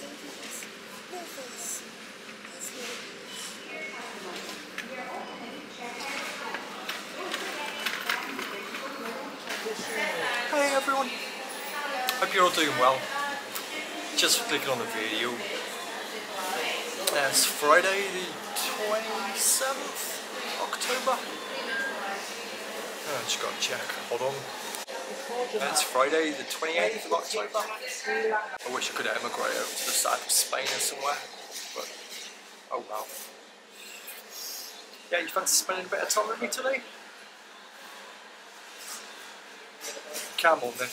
Hey everyone! Hope you're all doing well. Just clicking on the video. It's Friday the 27th October. Oh, I just gotta check, hold on. It's Friday the 28th of October. I wish I could emigrate over to the south of Spain or somewhere. But oh well. Yeah, you fancy spending a bit of time with me today? Come on then.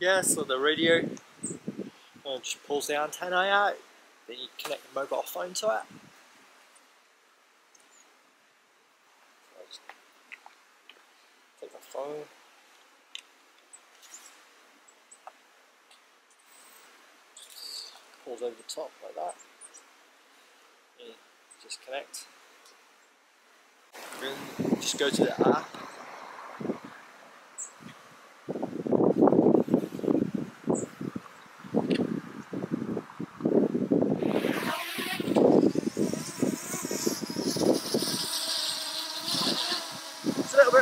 Yeah, so the radio uh, just pulls the antenna out, then you connect the mobile phone to it. Take my phone. Pulls over the top like that. You just connect. Just go to the app.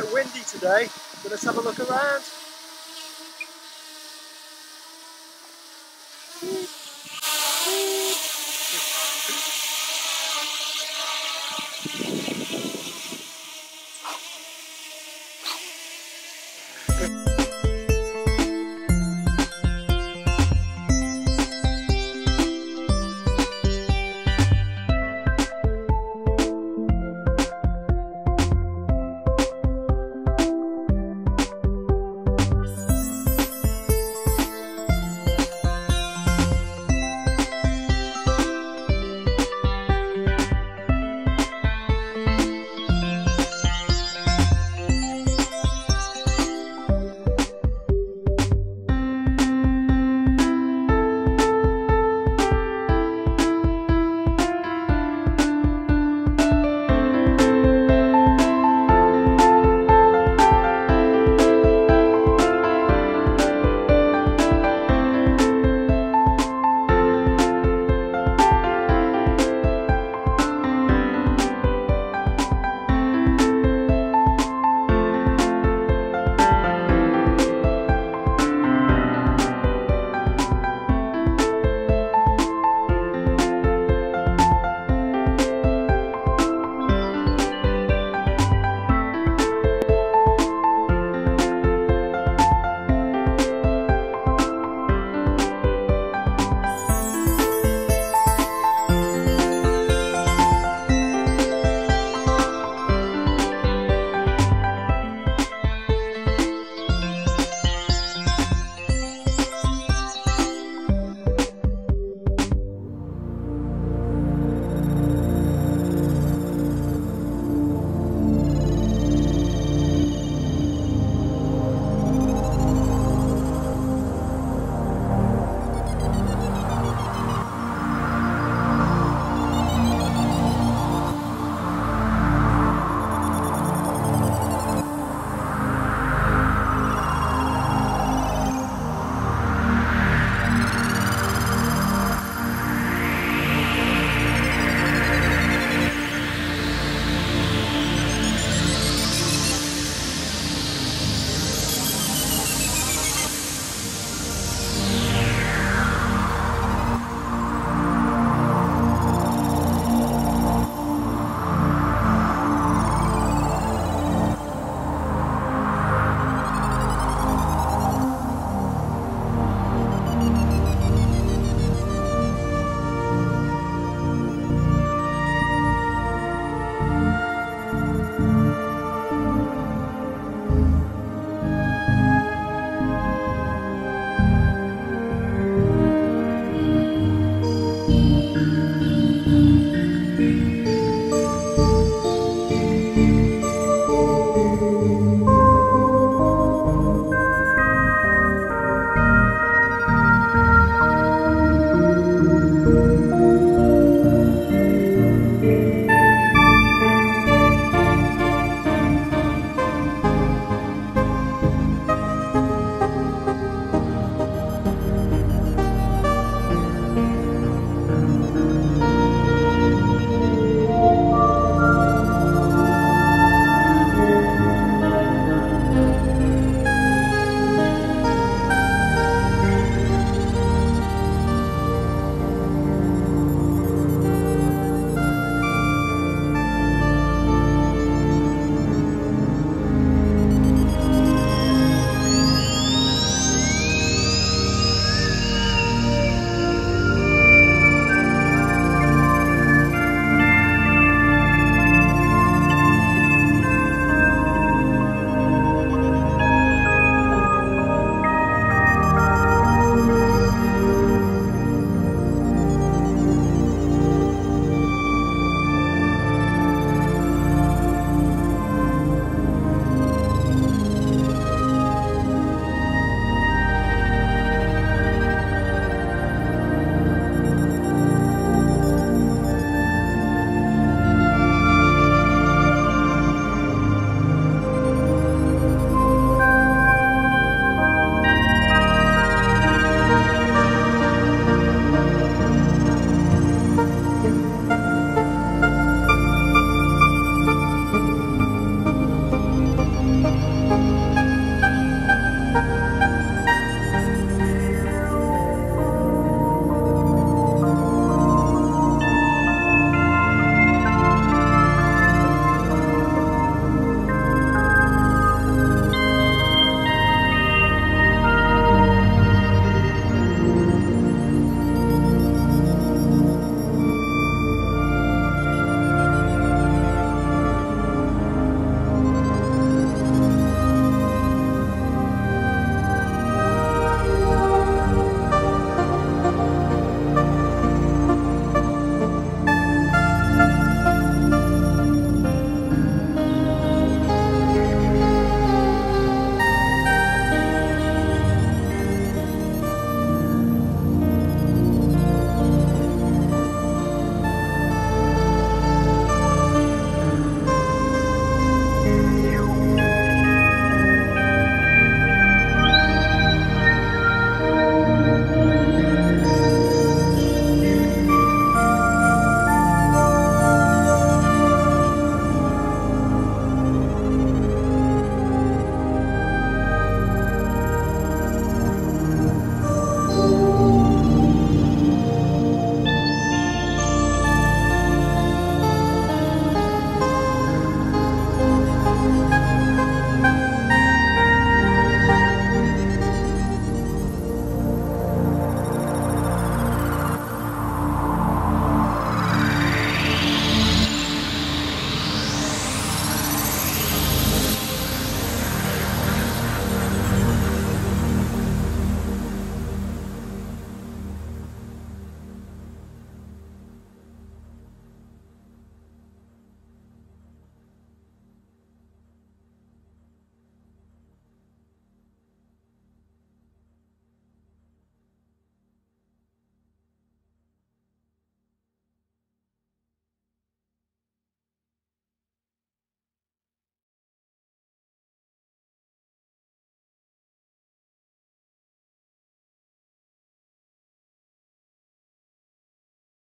Bit windy today, so let's have a look around.